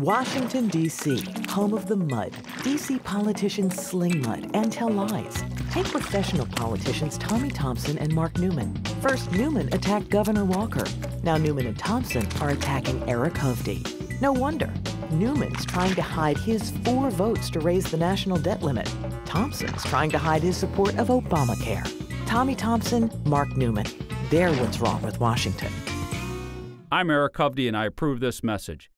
Washington, D.C., home of the mud. D.C. politicians sling mud and tell lies. Take professional politicians Tommy Thompson and Mark Neumann. First, Neumann attacked Governor Walker. Now, Neumann and Thompson are attacking Eric Hovde. No wonder. Neumann's trying to hide his four votes to raise the national debt limit. Thompson's trying to hide his support of Obamacare. Tommy Thompson, Mark Neumann. They're what's wrong with Washington. I'm Eric Hovde, and I approve this message.